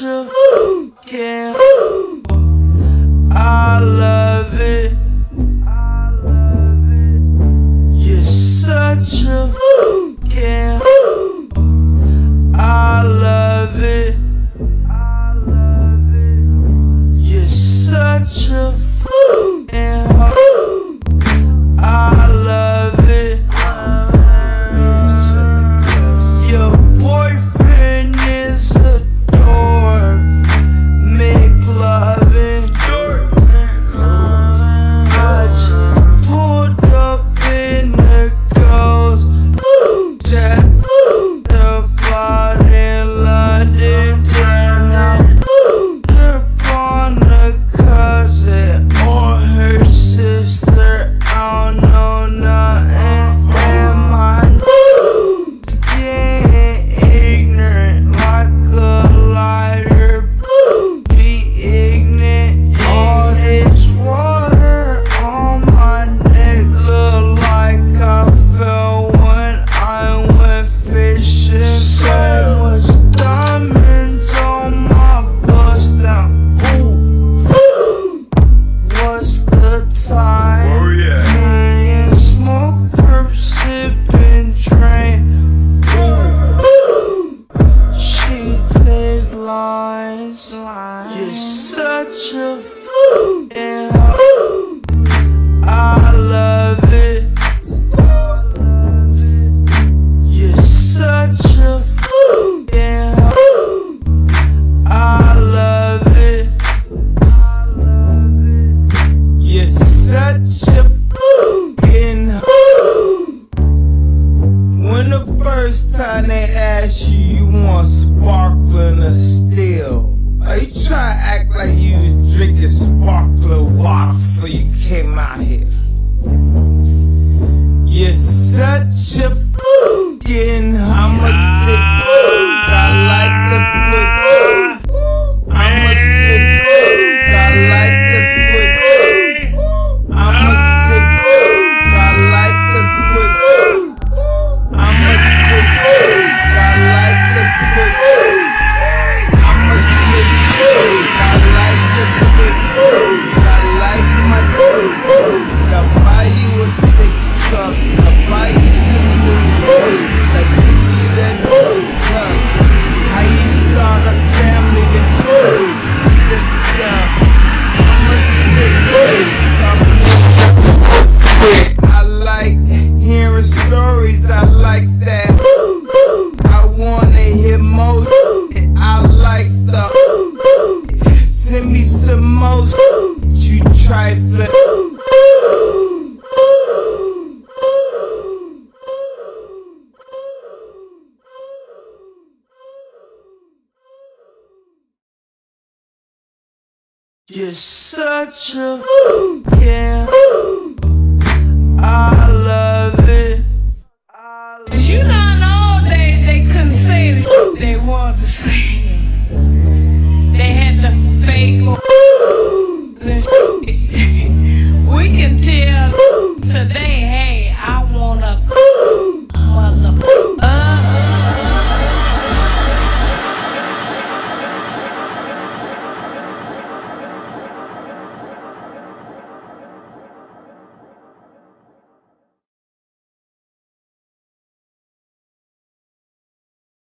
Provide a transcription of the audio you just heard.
you can. I love it. You're such a can. I love it. You're such a. slime. You're such a fool. I love it. You're such a fool. I love it. You're such a fucking When the first time they ask you, you want sparkling or still. Are you trying to act like you was drinking sparkling water before you came out here? You're such was sick of the fight. You're such a yeah. I love it. Did you not know they, they couldn't say the they wanted to say?